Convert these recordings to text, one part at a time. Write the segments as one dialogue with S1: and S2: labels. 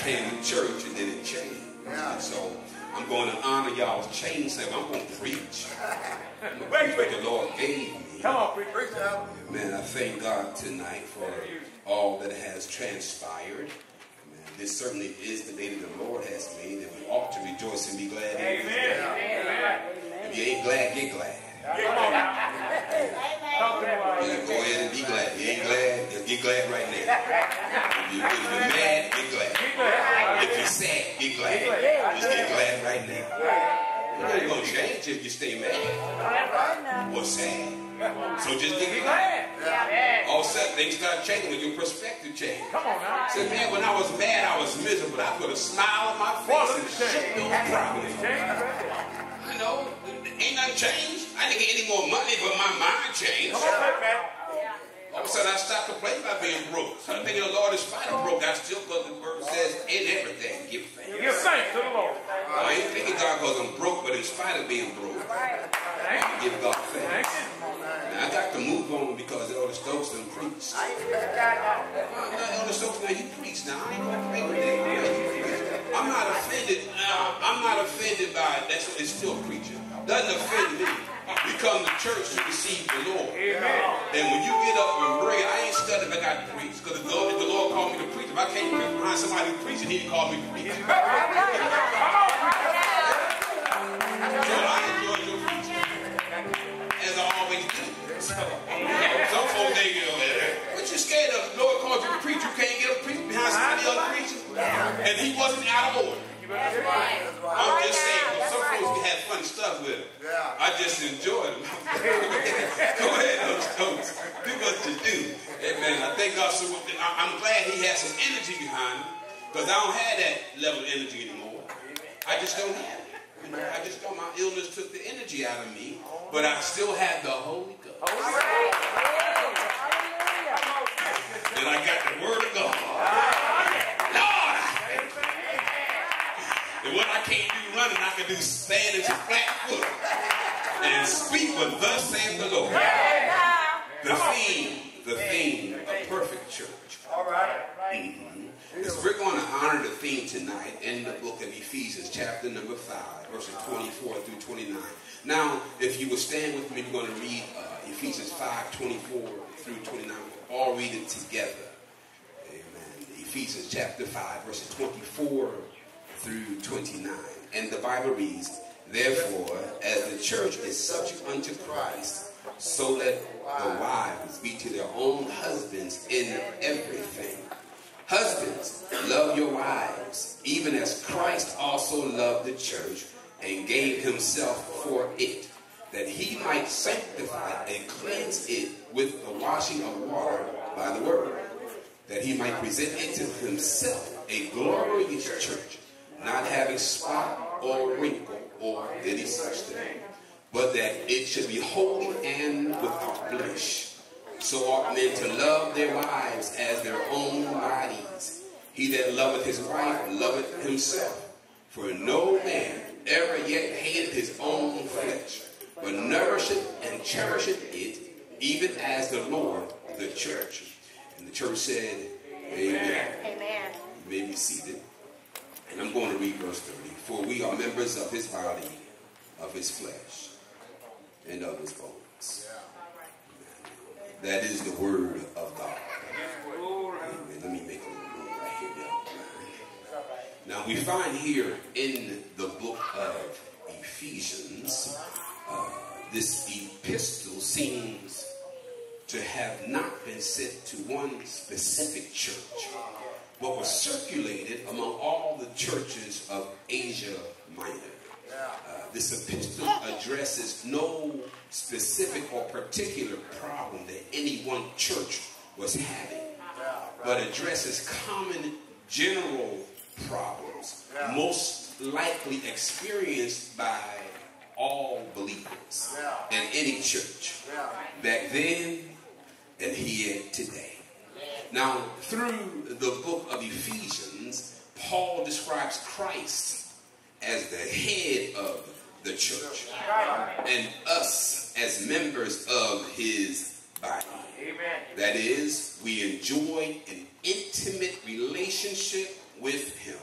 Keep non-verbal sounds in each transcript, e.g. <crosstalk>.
S1: came to church, and then it changed. And so I'm going to honor y'all's change. Say, I'm going to preach. I'm going to preach what the Lord gave me.
S2: Come on, preach out.
S1: Man, I thank God tonight for all that has transpired. Man, this certainly is the day that the Lord has made, and we ought to rejoice and be glad in it.
S2: Amen.
S1: If you ain't glad, get glad.
S2: Come on now. Talk to me
S1: Yeah, go ahead and be glad. You ain't glad, just get glad right now. If, you, if you're mad, get glad. If get glad. Just get glad right now. It ain't gonna change if you stay mad or sad. So just get glad. All of a sudden, things start changing when your perspective changes.
S2: Come on now.
S1: Said, man, when I was mad, I was miserable. I put a smile on my face and shut those problems. I know, ain't nothing changed. I didn't get any more money, but my mind changed.
S2: Come on, man.
S1: All of a sudden, I stopped complaining about being broke. I'm thinking, the Lord, in spite of broke, I still, because the word says, in everything, give thanks.
S2: Give thanks to the Lord.
S1: I ain't thinking God because I'm broke, but in spite of being broke, I give God thanks. Now, I got to move on because Elder Stokes done preached. Uh, Elder Stokes, now you preach. Now, I ain't going to play with that. I'm not offended. Uh, I'm not offended by it. That's, it's still preaching. Doesn't offend me. We come to church to receive the Lord.
S2: Amen.
S1: And when you get up and bring, I ain't studying if I got to preach. Because if the, Lord, if the Lord called me to preach, if I can't preach behind somebody preaching, he didn't call me to preach. <laughs> So I enjoy your preaching. As I always do. Some folks, they go, what you scared of? The Lord called you to preach. You can't get up preaching behind somebody else preaching. And he wasn't out of order. I'm just saying, well, some folks we have fun stuff with them. I just enjoy them. <laughs> Go ahead, those folks. Do what you do. Amen. I thank God. So I- I'm glad he has some energy behind him because I don't have that level of energy anymore. I just don't have it. You know, I just don't. My illness took the energy out of me, but I still have the Holy Ghost. And I got the Word of God. Lord, I thank you. And what I can't do running, I can do standing to flat foot and speak what thus saith the Lord. The theme, the theme of perfect church.
S2: All right.
S1: Because we're going to honor the theme tonight in the book of Ephesians, chapter number 5, verses 24 through 29. Now, if you will stand with me, we're going to read uh, Ephesians 5, 24 through 29. We'll all read it together. Amen. Ephesians chapter 5, verses 24 through 29. And the Bible reads, Therefore, as the church is subject unto Christ, so let the wives be to their own husbands in everything. Husbands, love your wives, even as Christ also loved the church and gave himself for it, that he might sanctify and cleanse it with the washing of water by the word, that he might present it to himself a glorious church, not having spot or wrinkle or any such thing, but that it should be holy and without blemish. So ought men to love their wives as their own bodies. He that loveth his wife loveth himself. For no man ever yet hated his own flesh, but nourisheth and cherisheth it, even as the Lord the church. And the church said, Amen.
S3: Amen.
S1: You may be seated. And I'm going to read verse 30. For we are members of his body, of his flesh, and of his bones. That is the word of God. Amen. Let me make a little right here. y'all. Now we find here in the book of Ephesians, uh, this epistle seems to have not been sent to one specific church, but was circulated among all the churches of Asia Minor. Uh, this epistle addresses no specific or particular problem that any one church was having, but addresses common general problems most likely experienced by all believers in any church back then and here today. Now, through the book of Ephesians, Paul describes Christ as the head of the church and us as members of his body.
S2: Amen.
S1: That is, we enjoy an intimate relationship with him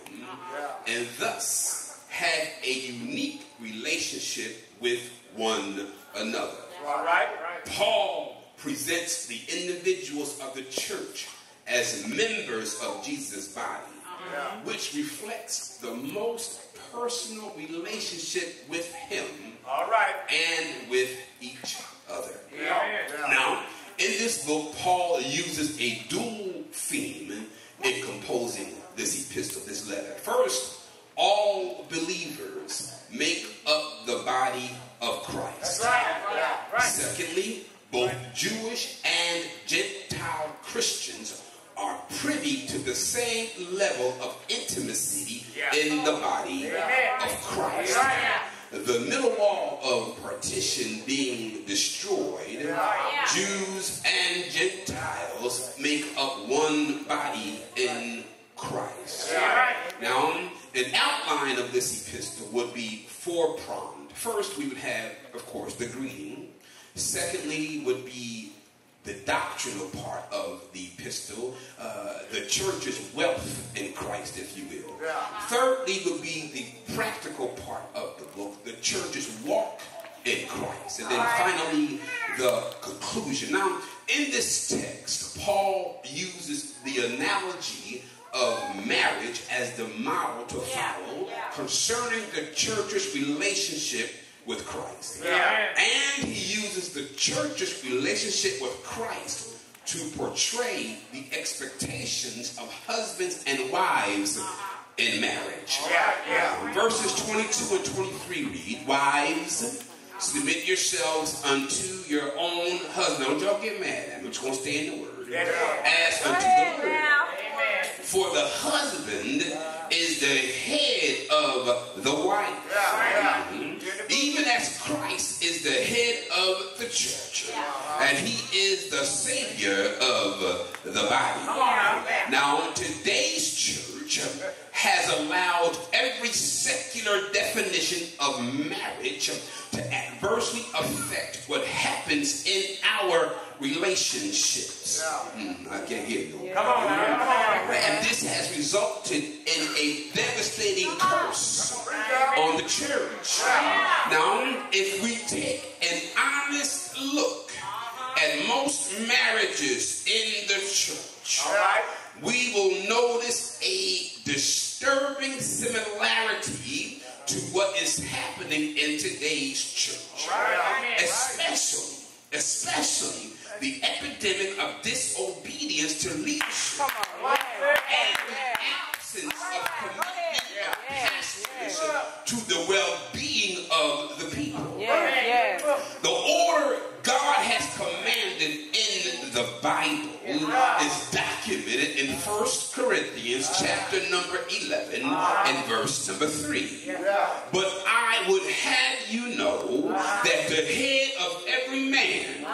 S1: and thus have a unique relationship with one another.
S2: All right. Right.
S1: Paul presents the individuals of the church as members of Jesus' body, uh-huh. which reflects the most personal relationship with him
S2: All right.
S1: and with each other.
S2: Amen.
S1: Now, in this book, Paul uses a dual theme in composing this epistle, this letter. First, all believers make up the body of Christ.
S2: Right. Right.
S1: Secondly, both Jewish and Gentile Christians are privy to the same level of intimacy
S2: Yeah.
S1: in the body
S2: Amen.
S1: of Christ.
S2: Right.
S1: The middle wall of partition being destroyed, Jews and Gentiles make up one body in Christ. Now, an outline of this epistle would be four pronged. First, we would have, of course, the greeting. Secondly, would be the doctrinal part of the epistle, uh, the church's wealth in Christ, if you will. Thirdly, would be the practical part of the book, the church's walk in Christ. And then finally, the conclusion. Now, in this text, Paul uses the analogy of marriage as the model to follow concerning the church's relationship with Christ.
S2: Yeah.
S1: And he uses the church's relationship with Christ to portray the expectations of husbands and wives in marriage.
S2: Yeah. Yeah.
S1: Verses 22 and 23 read, Wives, submit yourselves unto your own husband. Don't y'all get mad at me. I'm just going to stay in the word. As unto the Lord. For the husband is the head of the wife. Even as Christ is the head of the church. And he is the savior of the body. Now, today's church has allowed every secular definition of marriage to adversely affect what happens in our relationships. Hmm, I can't hear you.
S2: Come on now. Come on.
S1: And this has resulted in a devastating curse on the church. Now, if we take an honest look at most marriages in the church, we will notice a disturbing similarity to what is happening in today's church. Especially, especially the epidemic of disobedience to leadership. And the absence of commitment of pastors to the well-being of the people. The order God has commanded the Bible is documented in 1 Corinthians chapter number 11 and verse number 3. But I would have you know that the head of every man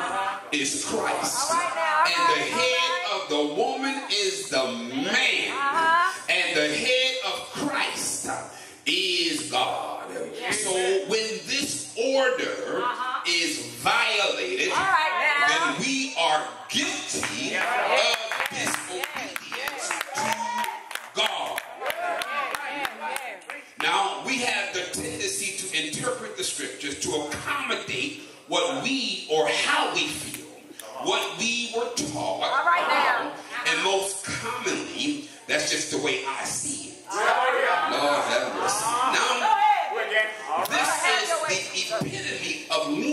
S1: is Christ. And the head of the woman is the man. And the head of Christ is God. So when this order is violated,
S3: All right now.
S1: then we are guilty of disobedience to God. Now, we have the tendency to interpret the scriptures to accommodate what we or how we feel, what we were taught.
S3: All right now.
S1: Uh-huh, and most commonly, that's just the way I see it. Lord have mercy. Now, this is the epitome of leaning to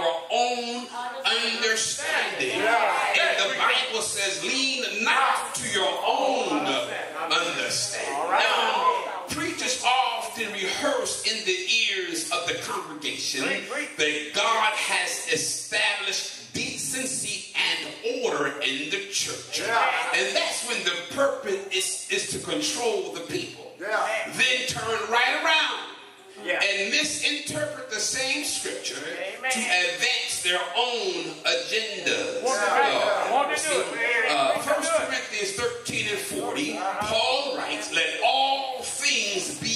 S1: our own understanding. And the Bible says, lean not to your own understanding. Now, preachers often rehearse in the ears of the congregation that God has established decency and order in the church. And that's when the purpose is, is to control the people. Then turn right around and misinterpret the same scripture to advance their own agendas.
S2: Want to.
S1: Uh, 1 Corinthians 13 and 40, Paul writes, Let all things be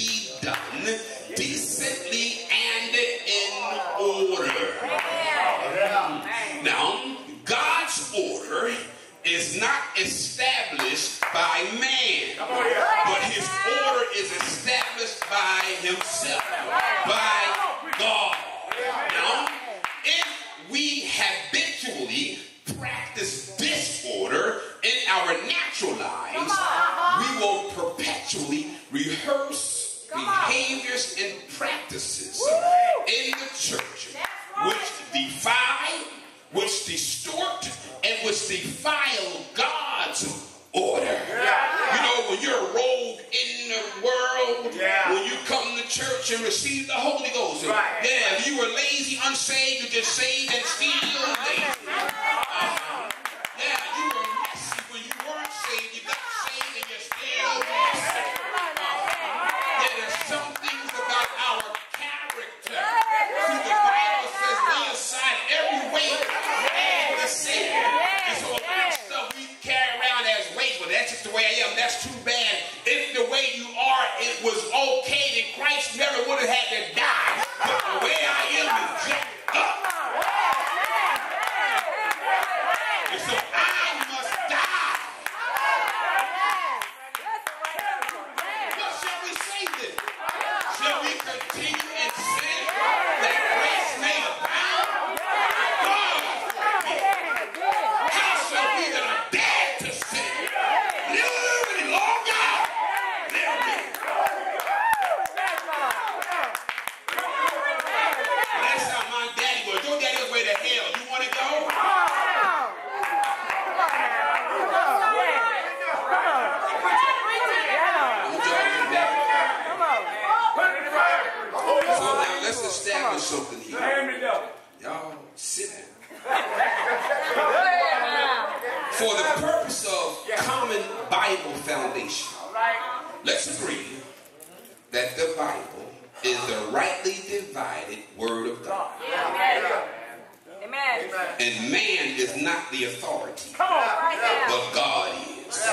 S1: is not the authority,
S3: Right now.
S1: but God is.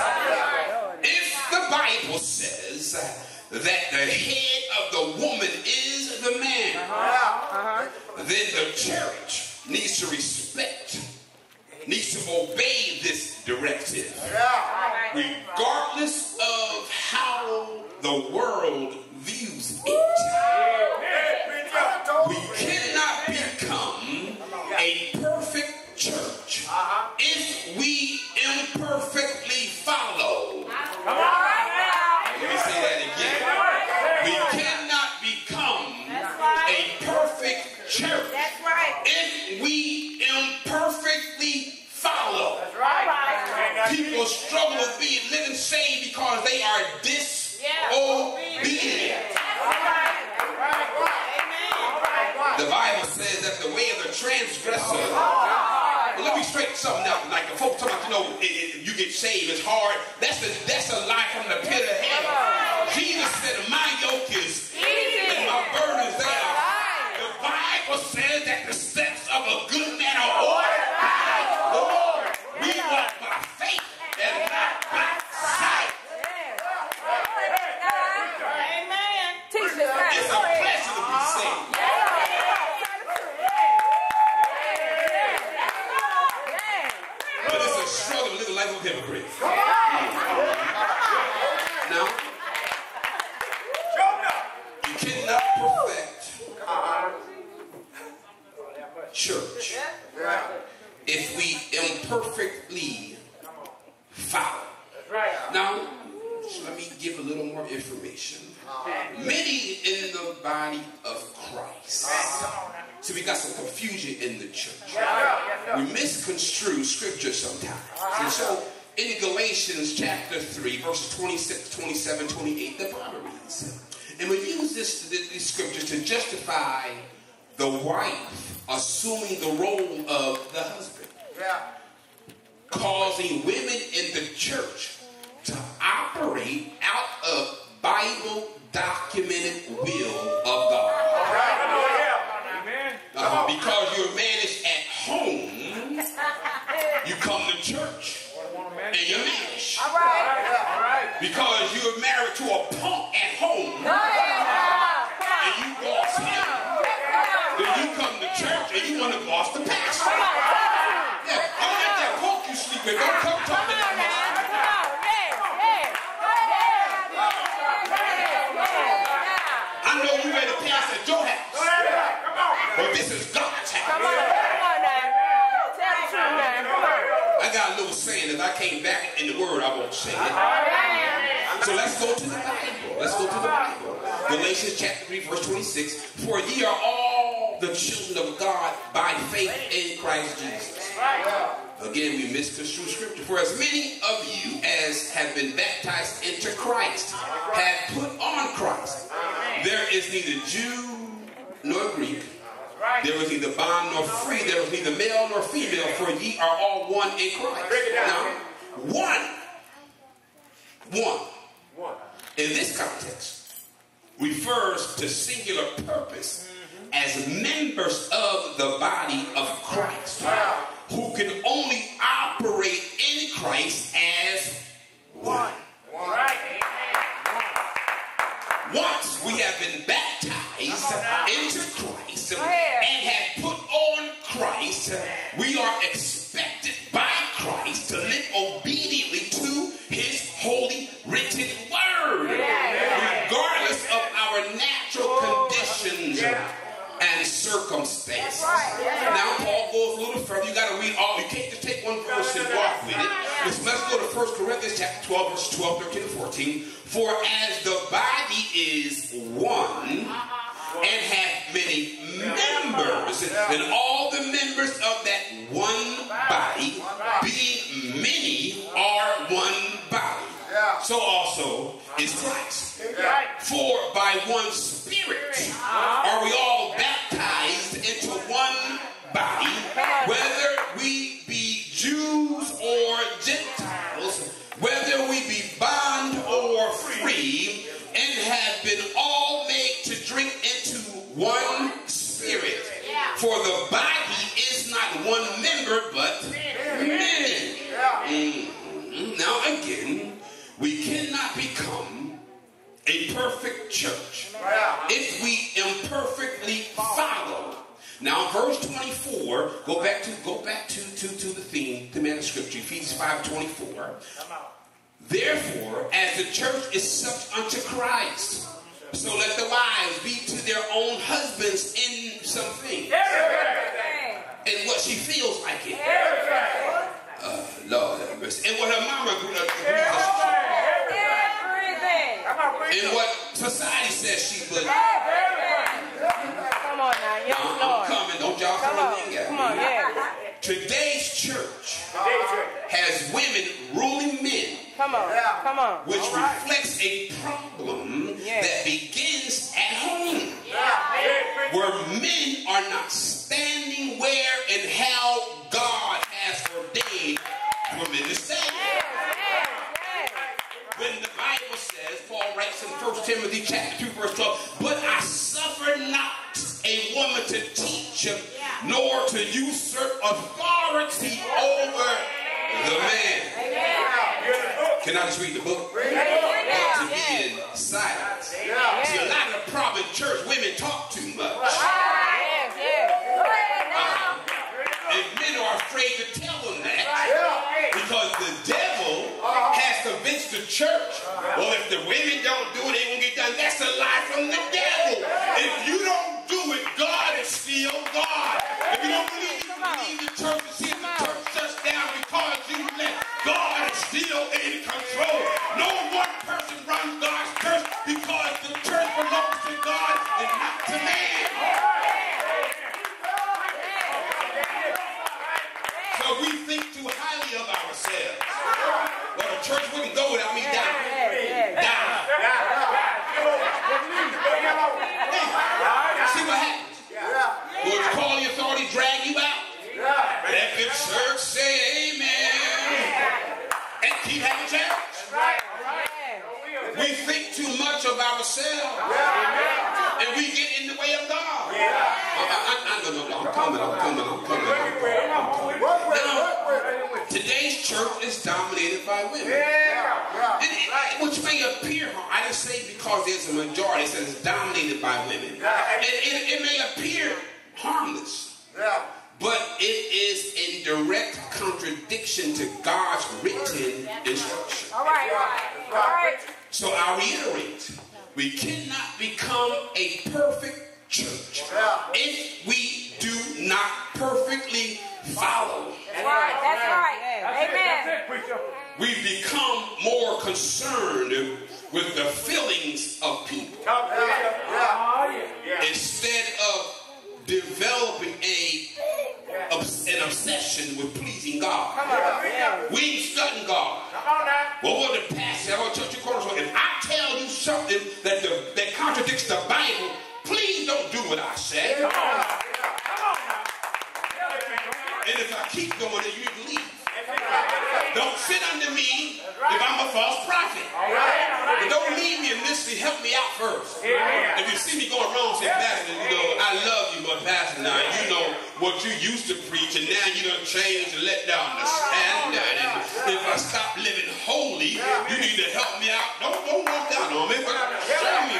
S1: If the Bible says that the head of the woman is the man, uh-huh. Uh-huh. then the church needs to respect, needs to obey this directive, regardless of how the world will struggle with being living saved because they are disobedient. The Bible says that the way of the transgressor. Well, let me straighten something out. Like the folks talking about, you know, it, it, you get saved, it's hard. That's a, that's a lie from the pit of hell. Jesus said, My yoke is easy and my burden is there. The Bible says that the steps of a good man are ordered by the Lord. We walk by faith and not by sight.
S3: Teach us how
S1: It's
S3: to
S1: a
S3: pray.
S1: pleasure to be saved. But it's a struggle to live a life of hypocrite. Now, you cannot perfect church if we imperfectly follow. Now, let me give a little more information. Many in the body of Christ. So we got some confusion in the church. We misconstrue scripture sometimes. Uh-huh. And so in Galatians chapter 3, verses 26, 27, 28, the Bible reads. And we use this, this scripture to justify the wife assuming the role of the husband causing women in the church to operate out of Bible documented will I came back in the word, I won't say it. So let's go to the Bible. Let's go to the Bible. Galatians chapter 3, verse 26. For ye are all the children of God by faith in Christ Jesus. Again, we misconstrue scripture. For as many of you as have been baptized into Christ have put on Christ. There is neither Jew nor Greek. There is neither bond nor free. There is neither male nor female. For ye are all one in Christ. Now, one. One. In this context, refers to singular purpose as members of the body of Christ who can only operate in Christ as one. Once we have been baptized into Christ and have put on Christ, we are expected by Christ to live obediently to his holy written word, regardless of our natural conditions and circumstances. Now, Paul goes a little further. You got to read all. You can't just take one verse and walk with it. Let's, let's go to 1 Corinthians chapter 12, verse 12, 13, and 14. For as the body is one and hath many members, and all the members of that one body, being many, are one body. So also is Christ. For by one Spirit are we all baptized into one body, whether we be Jews or Therefore, as the church is subject unto Christ, so let the wives be to their own husbands in something. And what she feels like it. Uh, Lord have mercy. And what her mama grew up Everything. and what society says she would.
S3: Come on now, yes,
S1: I'm coming. Don't y'all
S3: Come
S1: throw
S3: on,
S1: a at
S3: come on, yeah.
S1: Today's church has women ruling
S3: Come on. Come on.
S1: which reflects a problem that begins at home, where men are not standing where and how God has ordained for men to stand. When the Bible says, Paul writes in 1 Timothy chapter 2, verse 12, but I suffer not a woman to teach, nor to usurp authority over the man. Can I just read the book? Not to be
S3: yes.
S1: in silence. See, a lot of the problem in church, women talk too much.
S3: Yes, yes.
S1: And men are afraid to tell them that because the devil uh-huh. has convinced the church, uh-huh. well, if the women don't do it, it won't get done. That's a lie from the devil. If you don't do it, God is still God. Of ourselves. And we get in the way of God. I, I, I, no, no, no, I'm coming, I'm coming, I'm coming. I'm coming. Now, today's church is dominated by women. And it- which may appear, I didn't say because there's a majority, it says it's dominated by women. And it, it may appear harmless, but it is in direct contradiction to God's written instruction.
S3: All right. All right.
S1: So I'll reiterate, we cannot become a perfect church if we do not perfectly follow.
S3: That's right. That's right. Amen.
S1: We become more concerned with the feelings of people instead of developing a an obsession with pleasing God.
S3: Come on. Yes.
S1: We ain't studying God. Well, what the pastor, what church cornerstone, if I tell you something that the, that contradicts the Bible, please don't do what I say. And if I keep doing it, you need to leave. Don't sit under me if I'm a false prophet. But don't leave me in this to help me out first. If you see me going wrong, say, Pastor, you know, I love you, but Pastor, now you know what you used to preach, and now you done changed and let down the standard. And if I stop living holy, you need to help me out. Don't, don't walk down on me, but show me.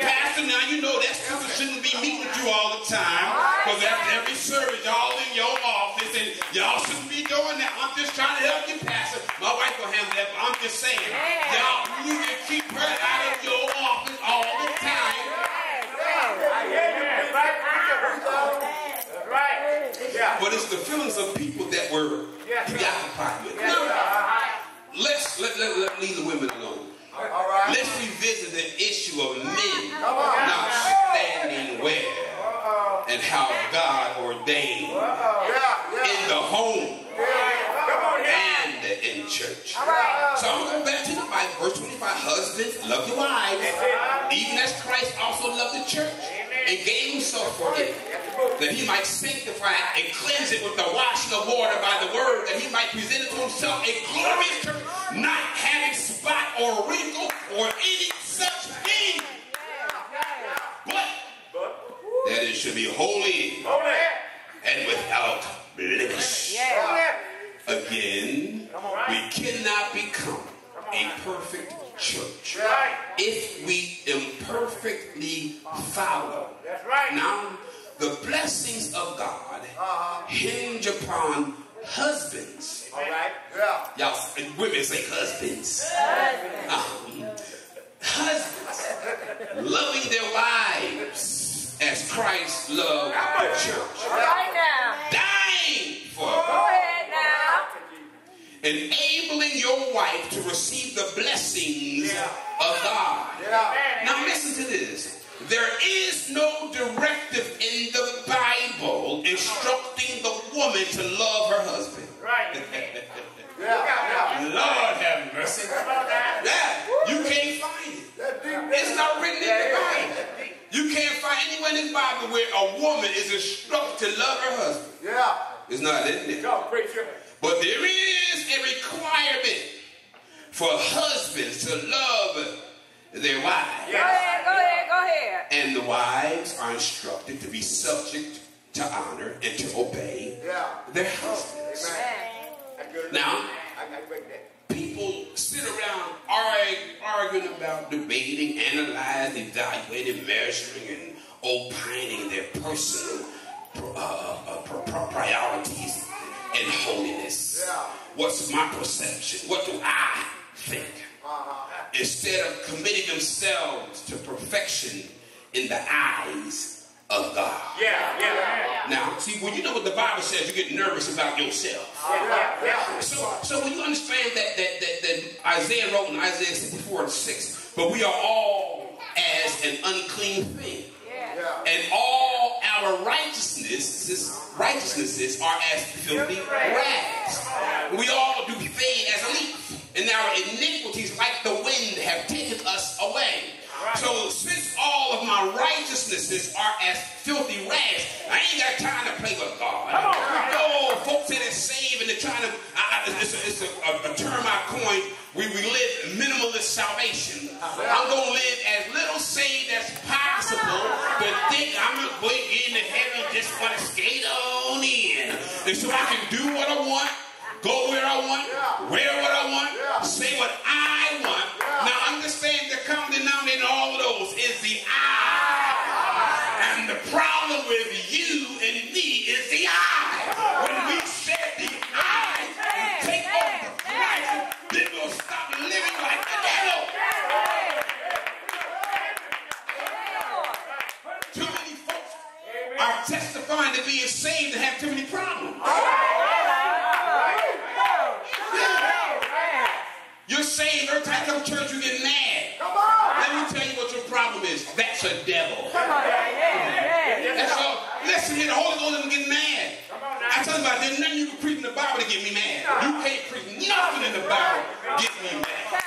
S1: Pastor, now you know that sister shouldn't be meeting with you all the time. Because after every service, y'all in your office, and y'all shouldn't be doing that. I'm just help you, Pastor. My wife will handle that, but I'm just saying, y'all, you can keep her out of your office all the time. But it's the feelings of people that were preoccupied with. Now, let's let, let, let leave the women alone. All right. Let's revisit the issue of men not standing where and how God ordained in the home and in church. So I'm going to go back to the Bible, verse 25. Husbands, love your wives, even as Christ also loved the church and gave himself for it, that he might sanctify and cleanse it with the washing of water by the word, that he might present it to himself a glorious church, not having spot or wrinkle or any such thing, but that it should be holy and without blemish. Again, we cannot become a perfect church if we imperfectly follow. Now, the blessings of God hinge upon husbands. All right. Y'all, women say husbands. Um, husbands loving their wives as Christ loved the church,
S3: Right now.
S1: For
S3: Go ahead now.
S1: enabling your wife to receive the blessings of God. Now listen to this. There is no directive in the Bible instructing the woman to love her husband.
S2: Right. <laughs>
S1: Lord have mercy. Yeah, you can't find it. It's not written in the Bible. You can't find anywhere in the Bible where a woman is instructed to love her husband.
S4: Yeah.
S1: It's not in there. But there is a requirement for husbands to love their wives.
S3: Go ahead, go ahead, go ahead.
S1: And the wives are instructed to be subject to honor and to obey
S4: Yeah.
S1: their husbands.
S3: Amen.
S1: Now, people sit around argue, arguing about debating, analyzing, evaluating, measuring, and opining their personal uh, uh, pri- priorities and holiness.
S4: Yeah.
S1: What's my perception? What do I think? Instead of committing themselves to perfection in the eyes of God.
S2: Yeah, yeah.
S1: Now, see, when you know what the Bible says, you get nervous about yourself. Yeah, yeah. So, so when you understand that, that, that, that Isaiah wrote in Isaiah 64 and 6, but we are all as an unclean thing.
S3: Yeah.
S1: And all our righteousnesses, righteousnesses are as filthy rags. We all do fade as a leaf, and our iniquities, like the wind, have taken us away. So since all of my righteousnesses are as filthy rags, I ain't got time to play with God. No, folks that are saved and they're trying to, I, it's, a, it's a, a, a term I coined, we, we live minimalist salvation. Uh-huh. I'm going to live as little saved as possible, but think I'm going to get into heaven just want to skate on in. And so I can do what I want, go where I want, wear what I want, say what I want. Now understand the common denominator in all of those is the I. Ah. And the problem with you and me is the I. When we said the I, we take over Christ, then we'll stop living like the devil. Too many folks are testifying to being saved and have too many problems. You're saved every time you come to church, you get mad. Come on. Let me tell you what your problem is. That's a devil. Come on. That's all. Listen here, the Holy Ghost doesn't get mad. I tell you about there's nothing you can preach in the Bible to get me mad. You can't preach nothing in the Bible to get me mad.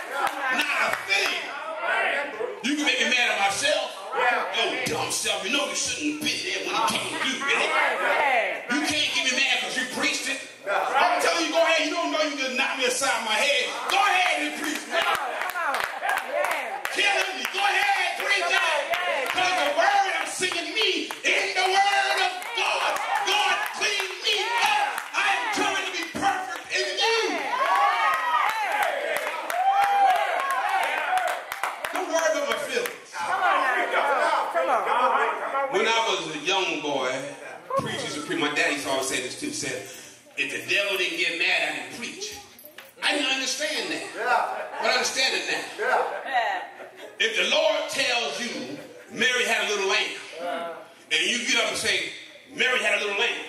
S1: Not a thing. You can make me mad at myself. Oh, dumb self, you know you shouldn't be there when you came to do it. You can't get me mad because you preached it. I'm telling you, go ahead. You don't know you just knock me aside my head. Go ahead and preach. Killing me. Go ahead, preach it. Because the word I'm singing me in the word of God. God clean me up. I am trying to be perfect in you. Don't worry about my feelings. When I was a young boy, preachers would preach. My daddy used to say this too. Said, if the devil didn't get mad, I didn't preach. I didn't understand that. Yeah. But I understand it now. Yeah. If the Lord tells you Mary had a little lamb, uh. and you get up and say, Mary had a little lamb,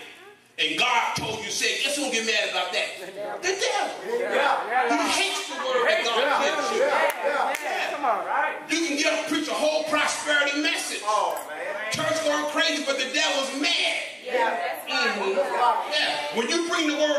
S1: and God told you, say, guess who will get mad about that? The devil. Yeah. He hates the word that God gives you. You can get up and preach a whole prosperity message. Oh, man. Church going crazy, but the devil's mad. When you bring the word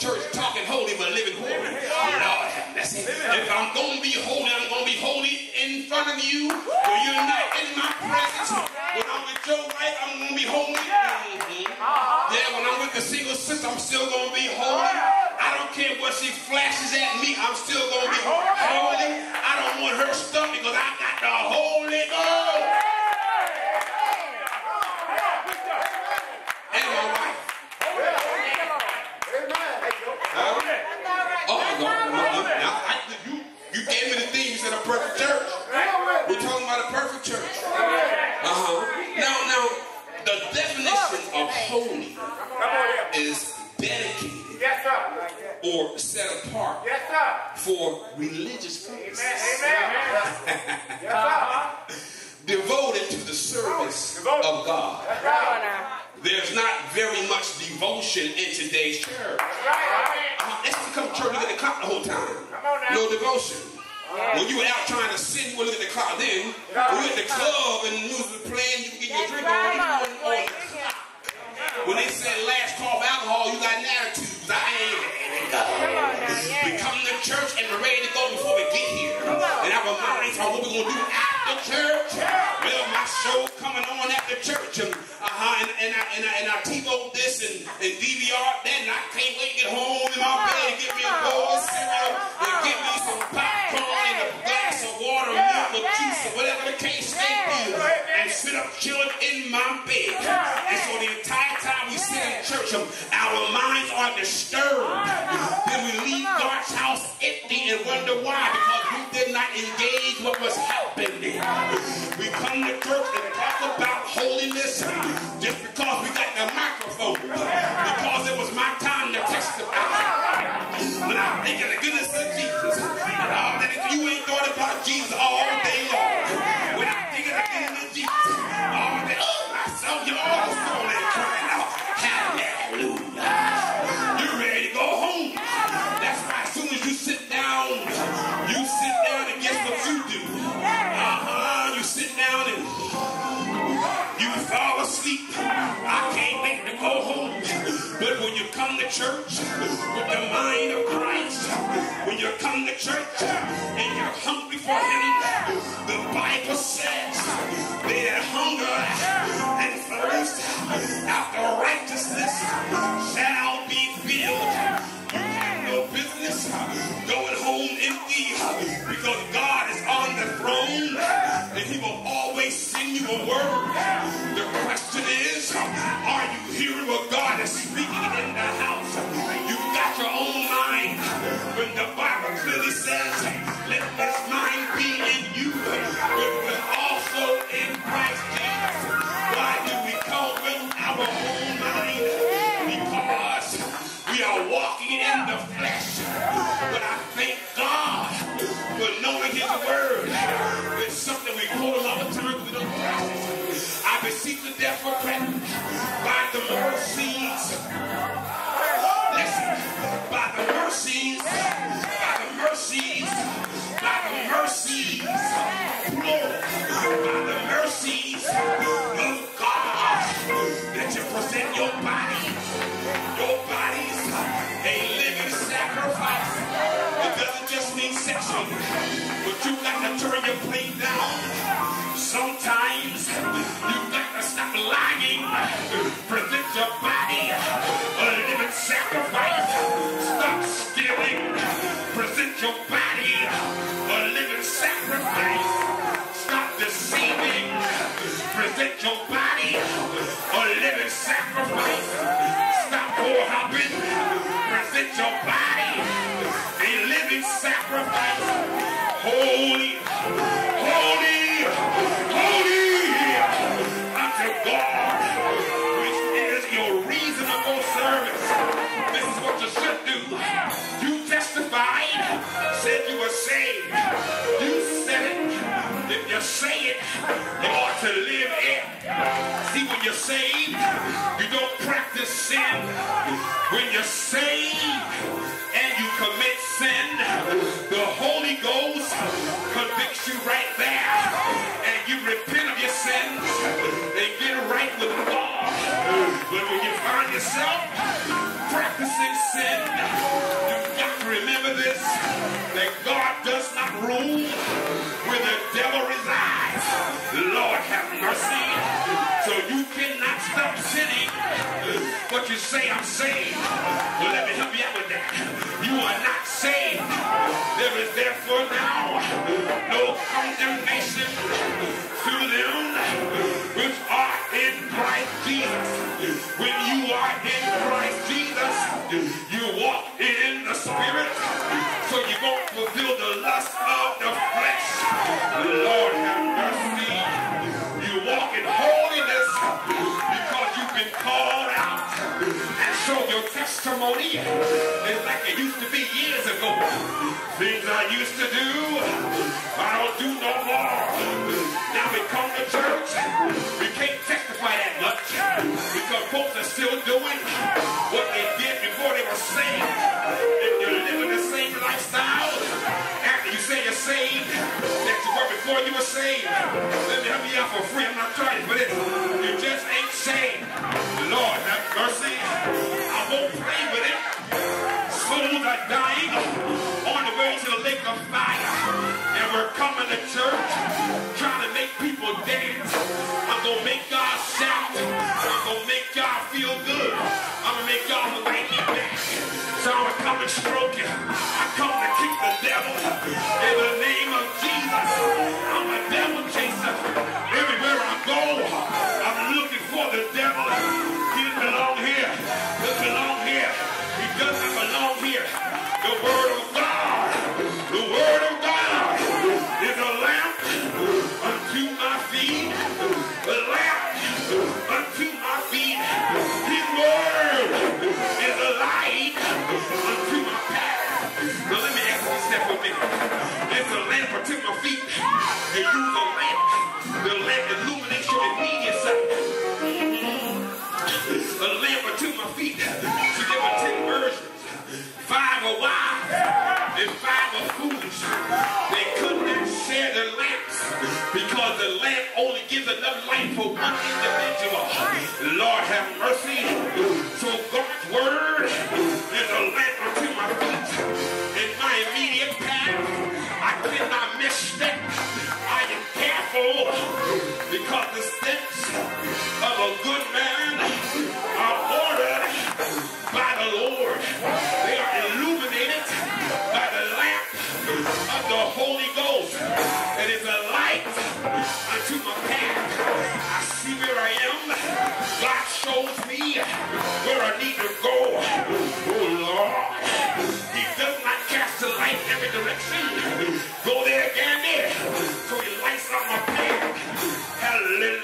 S1: church talking holy but living holy. Lord have mercy. If I'm going to be holy, I'm going to be holy in front of you when you're not in my presence. When I'm with your wife, I'm going to be holy. Mhm. Yeah, when I'm with the single sister, I'm still going to be holy. I don't care what she flashes at me, I'm still going to be holy. I don't want her stuff because I got the Holy Ghost. And my wife. Huh? Oh, no, no, no. Now, I, you, you gave me the thing. You said a perfect church. We're talking about a perfect church. Uh-huh. Now, now, the definition of holy is dedicated or set apart for religious purposes. <laughs> Devoted to the service of God. There's not very much devotion in today's church. Uh, let's become church, look at the clock the whole time. No devotion. When you were out trying to sin, you would look at the clock. Then, when you were at the club and the music was playing, you could get your drink on. You wasn't on the clock. When they said last call for alcohol, you got an attitude. 'cause I ain't ready to go. We come to church and we're ready to go before we get here. And our minds are what we're going to do after church. Well, my show coming on after church. And, uh-huh, and, and, I, and, I, and I TiVo this and, and DVR that. And I can't wait to get home in my bed and get me a bowl of cereal and get me some popcorn and a glass of water, milk, or or whatever the case may be. And sit up chilling in my bed. And so the entire time we sit in church, um, our minds are disturbed. Then we leave God's house house empty and wonder why. Because we did not engage what was happening. We come to church and talk about holiness just because we got the microphone. Because it was my time to testify. But I'm thinking the goodness of Jesus. And all that you ain't thought about Jesus all day long. When I'm thinking the goodness of Jesus. All day, oh, my soul, you're all soul and crying out. Hallelujah. You're ready to go home. That's why as soon as you sit down, you sit down and guess what you do? Uh-huh. You sit down and you fall asleep. I can't wait to go home. But when you come to church with the mind of Christ, when you come to church and you're hungry for Him, the Bible says that hunger and thirst after righteousness shall be filled. You have no business going home empty because God is on the throne and He will always send you a word. The question is, what God is speaking in the house? You've got your own mind. When the Bible clearly says, let this mind be in you, Sometimes you got to stop lying, present your body a living sacrifice. Stop stealing, present your body a living sacrifice. Stop deceiving, present your body a living sacrifice. Stop whore hopping, present your body a living sacrifice. Saved, you don't practice sin. When you're saved and you commit sin, the Holy Ghost convicts you right there. And you repent of your sins and get right with God. But when you find yourself practicing sin, you've got to remember this, that God does not rule where the devil resides. Lord have mercy. Stop sinning. But you say, I'm saved. Well, let me help you out with that. You are not saved. There is therefore now no condemnation been called out. And so your testimony is like it used to be years ago. Things I used to do, I don't do no more. Now we come to church, we can't testify that much because folks are still doing what they did before they were saved. If you're living the same lifestyle after you say you're saved that you were before you were saved, let me help you out for free. I'm not trying for this. You just ain't saved. Mercy. I won't play with it. Souls are dying on the way to the lake of fire. And we're coming to church gives enough light for one individual. Lord have mercy. So God's word is a lamp every direction. Go there again there. So he lights up my path. Hallelujah.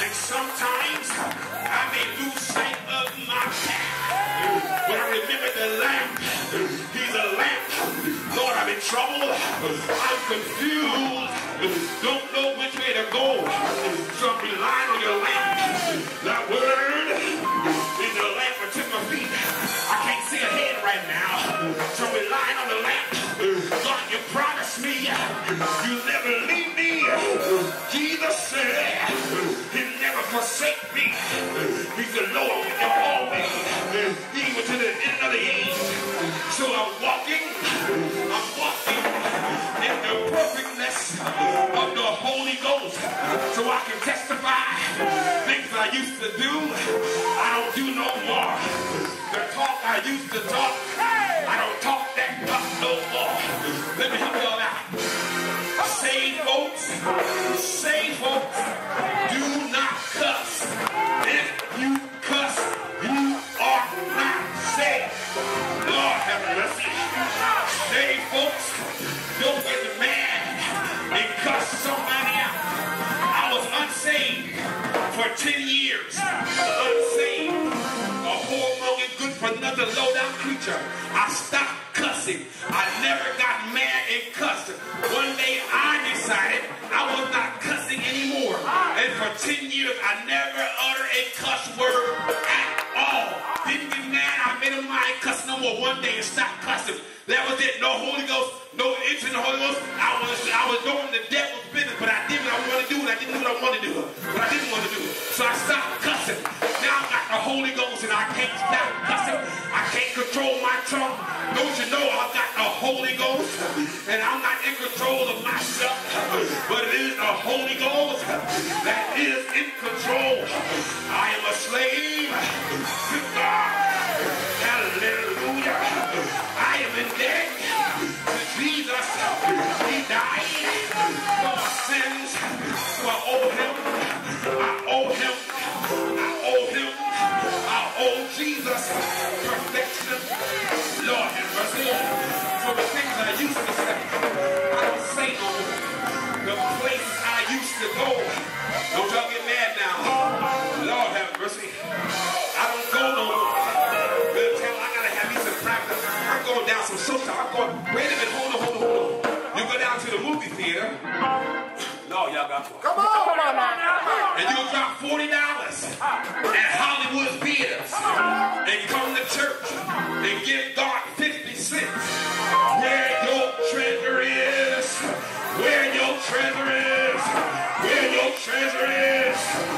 S1: And sometimes I may lose sight of my path. But I remember the lamp. He's a lamp. Lord, I'm in trouble. I'm confused. Don't know which way to go. So relying on your lamp. That word So relying on the lamp. God, you promised me you never leave me. Jesus said he never forsake me. He's the Lord with you always. Even to the end of the age. So I'm walking. I'm walking in the perfectness of the Holy Ghost. So I can testify things I used to do. I don't do no more. The talk I used to talk. Talk no more. Let me help y'all out. Say folks, say folks, do not cuss. If you cuss, you are not saved. Lord have mercy. Say folks, don't get mad and cuss somebody out. I was unsaved for 10 years. Unsaved. A whoremongering, good for nothing, low down creature. I stopped I never got mad and cussed. One day I decided I was not cussing anymore. And for 10 years I never uttered a cuss word at all. Didn't get mad. I made a mind cuss no more one day and stopped cussing. That was it. No Holy Ghost, no itch in the Holy Ghost. I was I was doing the devil's business, but I did what I wanted to do, and I didn't do what I wanted to do. But I didn't want to do. It. So I stopped cussing. I can't stop cussing. I can't control my tongue. Don't you know I've got the Holy Ghost, and I'm not in control of myself, but it is the Holy Ghost that is in control. I am a slave to God. Going down. I'm going, wait a minute, hold on, hold on, hold on. You go down to the movie theater. No, y'all got to.
S3: Come on. Come on now.
S1: And you'll drop $40 at Hollywood theaters and come to church and give God 50 cents. Where your treasure is, where your treasure is, where your treasure is,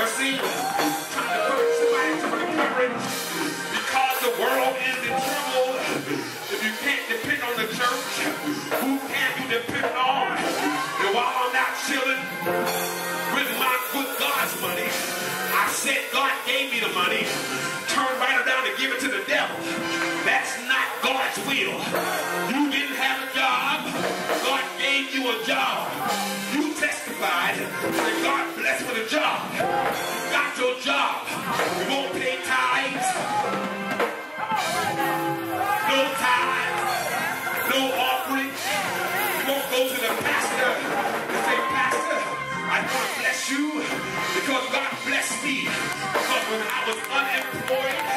S1: mercy. Trying to put somebody to because the world is in trouble. If you can't depend on the church, who can you depend on? And while I'm not chilling with my good God's money, I said God gave me the money, turn right around and give it to the devil. That's not God's will. You didn't have a job. God gave you a job. You testified that God blessed with a job. Got your job. You won't pay tithes. No tithes. No offering. You won't go to the pastor and say, Pastor, I want to bless you because God blessed me. Because when I was unemployed,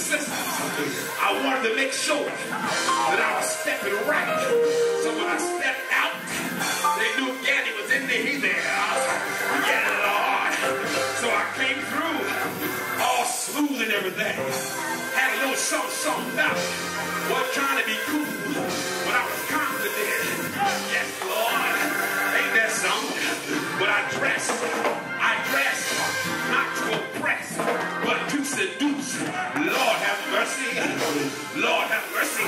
S1: sisters. I wanted to make sure that I was stepping right. So when I stepped out, they knew Gandy was in there. He's there. Yeah, Lord. So I came through all smooth and everything. Had a little something, something about. Was trying to be cool, but I was confident. Yes, Lord. Ain't that something? But I dressed mercy. Lord have mercy.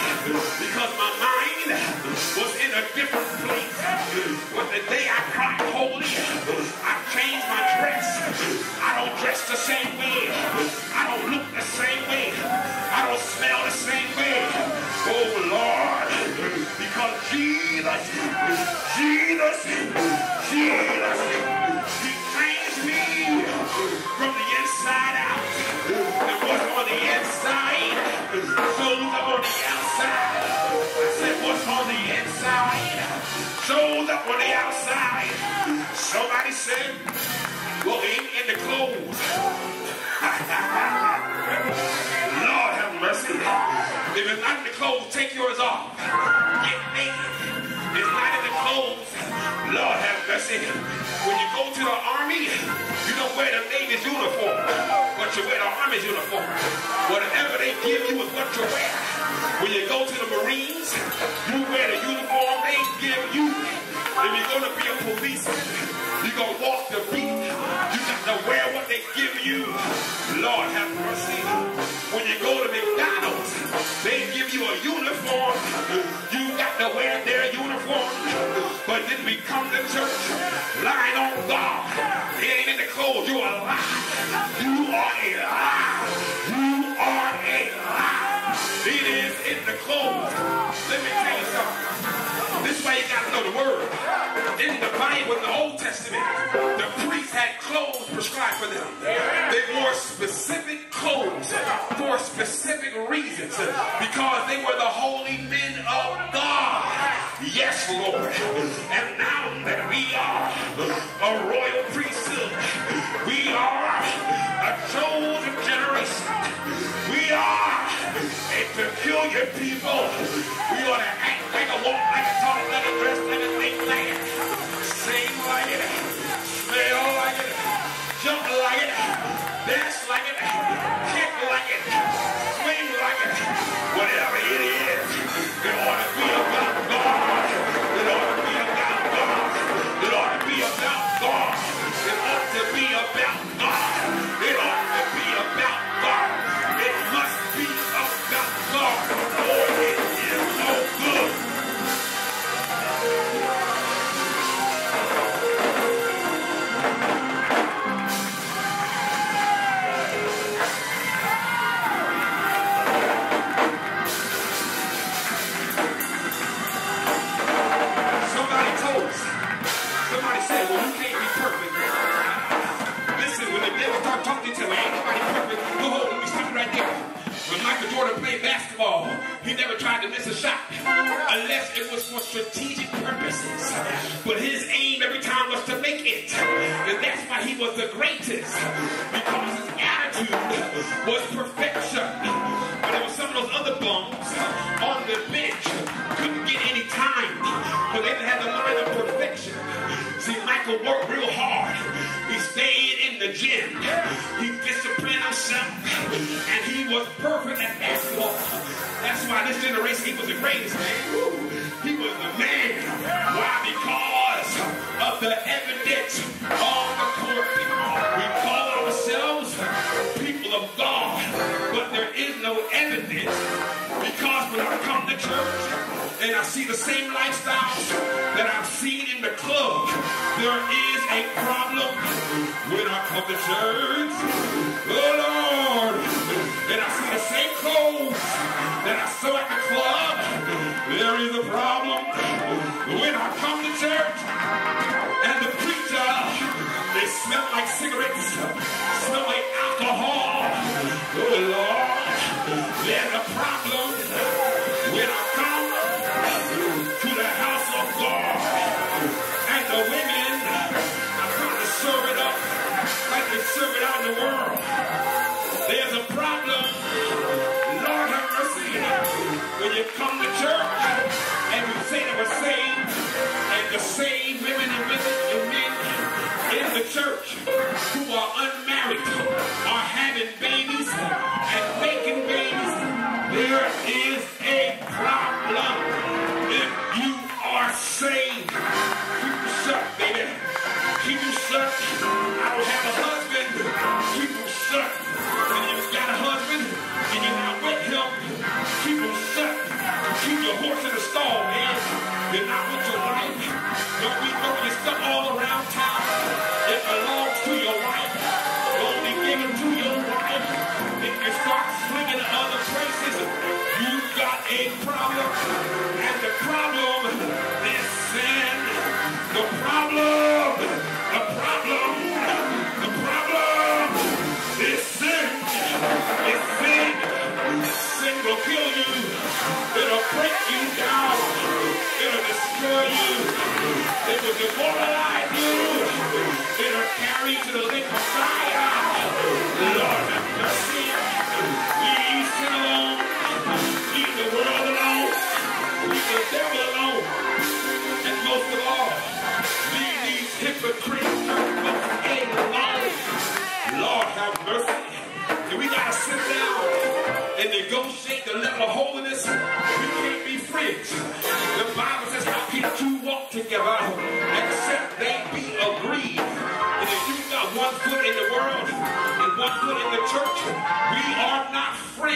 S1: Because my mind was in a different place. But the day I cried holy, I changed my dress. I don't dress the same way. I don't look the same way. I don't smell the same way. Oh Lord, because Jesus, Jesus, Jesus, outside. I said, what's on the inside shows up on the outside. Somebody said, well, ain't in the clothes. <laughs> Lord have mercy. If it's not in the clothes, take yours off. Get naked. It's not in the clothes. Lord have mercy. When you go to the army, you don't wear the Navy's uniform, but you wear the Army's uniform. Whatever they give you is what you wear. When you go to the Marines, you wear the uniform they give you. If you're going to be a policeman, you're going to walk the beat. You got to wear what they give you. Lord have mercy. When you go to McDonald's, they give you a uniform. You got to wear their uniform. But then we come to church, lying on God. It ain't in the clothes. You are a lie. You are a lie. You are a lie. It is in the clothes. Let me tell you something. This way you got to know the word. In the Bible, in the Old Testament, the priests had clothes prescribed for them. They wore specific clothes for specific reasons because they were the holy men of God. Yes, Lord. And now that we are a royal priesthood, we are a chosen generation. We are a peculiar people. We ought to act like a walk, like a talk, like a dress, like a think like it. Like it. Smell like It will demoralize you. It'll carry you to the lake of fire. Lord have mercy. Leave sin alone. Leave the world alone. Leave the devil alone. And most of all, leave these hypocrites alone. Lord have mercy. And we gotta sit down and negotiate the level of holiness. We can't be friends. And one foot in the church, we are not friends.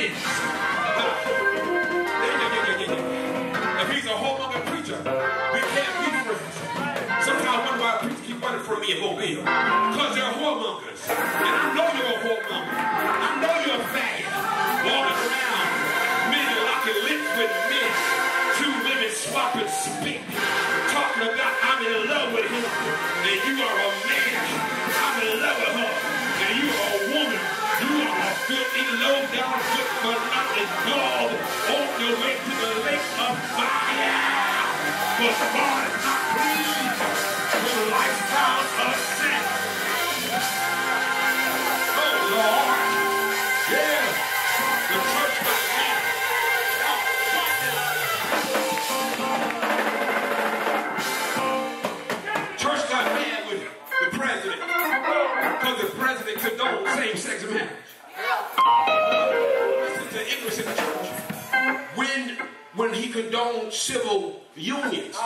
S1: When when he condoned civil unions,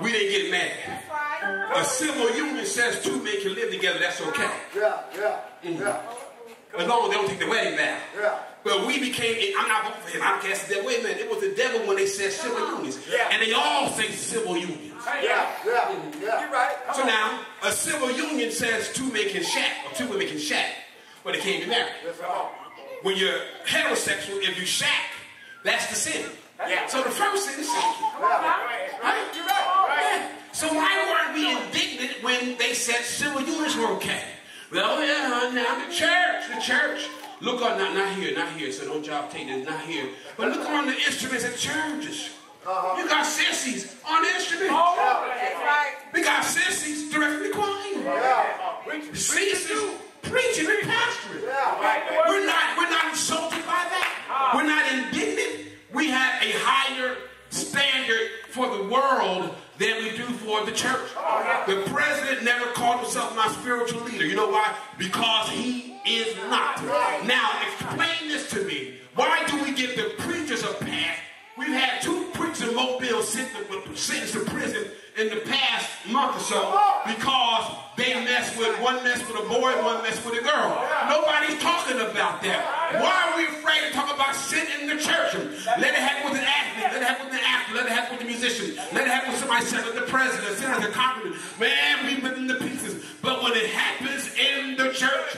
S1: we didn't get mad. A civil union says two men can live together, that's okay.
S2: Yeah, yeah, yeah,
S1: As long as they don't take the wedding vow.
S2: yeah.
S1: But we became, I'm not voting for him. I'm casting that. Wait a minute, it was the devil when they said civil unions.
S2: Yeah.
S1: And they all say civil unions.
S2: Yeah, yeah, yeah. You're right.
S1: So now, a civil union says two men can shack, or two women can shack, but they can't be married.
S2: That's all.
S1: When you're heterosexual, if you shack, that's the sin.
S2: Yeah.
S1: So the first sin is shacking.
S2: Yeah.
S1: Right?
S2: You're right.
S1: So why weren't we indignant when they said civil unions were okay? Well, oh, yeah, oh, now the church, the church, Look on, not, not here, not here, so don't y'all take this, not here. But look on the instruments at churches. You got sissies on instruments.
S3: That's right.
S1: We got sissies directly choir. Sissies preaching and pastoring. We're not, we're not insulted by that. Ah. We're not indignant. We have a higher standard for the world than we do for the church. Oh, the president never called himself my spiritual leader. You know why? Because he is not. Now, explain this to me. Why do we give the preachers a pass? We've had two preachers in Mobile sentenced to prison in the past month or so because they mess with one mess with a boy, one mess with a girl. Nobody's talking about that. Why are we afraid to talk about sin in the church? Let it happen with an athlete, let it happen with an actor, let it happen with a musician, let it happen with somebody sitting the president, sitting the congressman. Man, we've been in the pieces. But when it happens in the church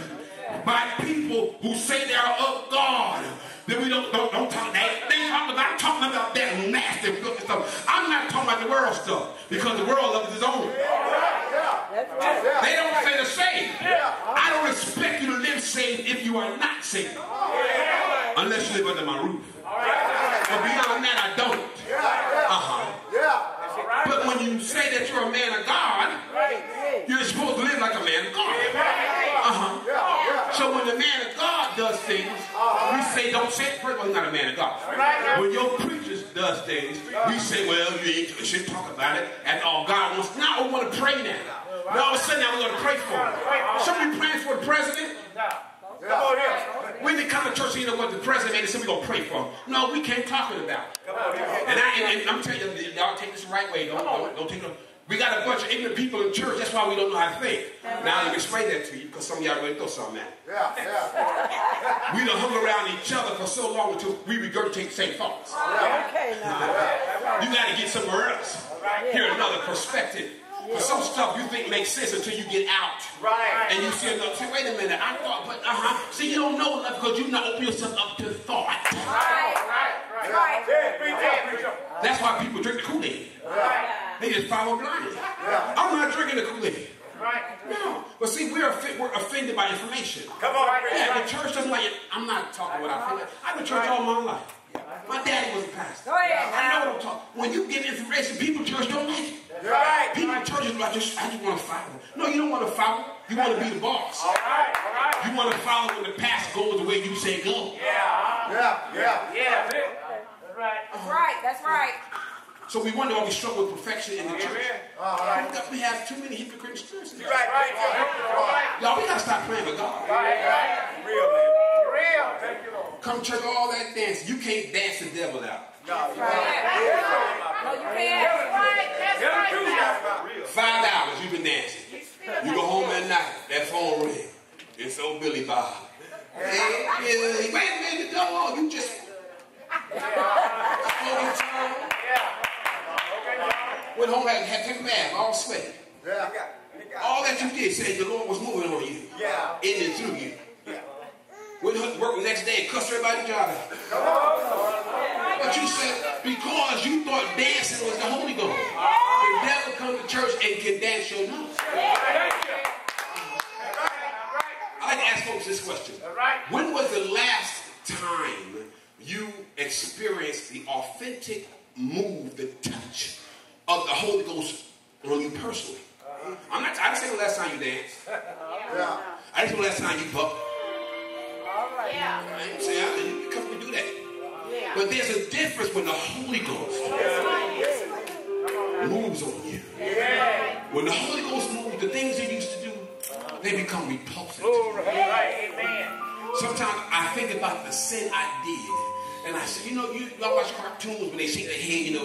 S1: by people who say they are of God, then we don't, don't, don't talk that. They talk about, talking about that nasty stuff. I'm not talking about the world stuff because the world loves its own. They don't say the same. I don't expect you to live saved if you are not saved. Unless you live under my roof. But beyond that, I don't. Uh-huh. But when you say that you're a man of God, you're supposed to live like a man of God. So when the man of God does things, we say, don't say it. First all, he's not a man of God. When your preacher does things, we say, well, you, shouldn't talk about it at all. God wants, now we want to pray now. Now all of a sudden, now we're going to pray for him. Somebody praying for the president? Come on here. When they come to church, you know what the president made, say we're going to pray for him. No, we can't talk about it. And, I, and, and I'm telling you, y'all take this the right way. Don't, don't, don't take it. We got a bunch of ignorant people in church. That's why we don't know how to think. Now let me explain that to you because some of y'all really throw something at.
S2: Yeah, yeah.
S1: We done hung around each other for so long until we regurgitate the same thoughts.
S3: Okay, now.
S1: You got to get somewhere else. Hear another perspective. For some stuff you think makes sense until you get out.
S2: Right.
S1: And you see another, say, wait a minute, I thought, but uh-huh. See, you don't know enough because you not open yourself up to thought.
S3: Right.
S2: Right.
S3: Right.
S2: Yeah, preach up.
S1: That's why people drink the Kool-Aid. They just follow blindly. I'm not drinking the Kool-Aid.
S2: Right.
S1: No. But see, we're, offi- we're offended by information.
S2: Come on, preach
S1: Yeah,
S2: up.
S1: the church doesn't like it. I'm not talking what I feel like. I've been church all my life. My daddy was a pastor.
S3: Go ahead
S1: I know what I'm talking. When you get information, people in church don't like it.
S2: Right.
S1: People in churches like just I just want to follow. No, you don't want to follow. You want to be the boss.
S2: All right, all right.
S1: You want to follow when the pastor goes the way you say go.
S2: Yeah.
S3: Yeah, yeah.
S2: Yeah. That's right.
S3: That's right. That's right.
S1: So we wonder why we struggle with perfection in the church.
S2: Amen.
S1: Because We have too many hypocrites in churches.
S2: Right, right, right.
S1: Y'all, we gotta stop playing with God.
S2: Right, right. Real, man. Real. Thank you, Lord.
S1: Come church, all that dancing. You can't dance the devil out.
S2: No, you
S3: No, you can't.
S2: That's right.
S1: Five hours you've been dancing. You go home at night, that phone ring. It's old Billy Bob. Hey, hey, wait a minute, no, you just. <laughs> <laughs> Went home and had a bath, all sweaty.
S3: Yeah.
S1: All that you did said the Lord was moving on you.
S2: Yeah.
S1: In and through you. Yeah. Went to work the next day and cussed everybody job out. But you said because you thought dancing was the Holy Ghost. The devil come to church and can dance your nose. I like to ask folks this question.
S2: Right.
S1: When was the last time you experienced the authentic move, the touch of the Holy Ghost on you personally? I'm not. I didn't say the last time you danced. <laughs>
S3: Yeah.
S1: I didn't say the last time you bucked.
S3: All right. Yeah.
S1: I didn't say I, you come to do that. Yeah. But there's a difference when the Holy Ghost moves on you. Yeah. When the Holy Ghost moves, the things you used to do, they become repulsive. to.
S2: Right. Amen.
S1: Sometimes I think about the sin I did. And I said, you know, you y'all watch cartoons when they shake their head, you know.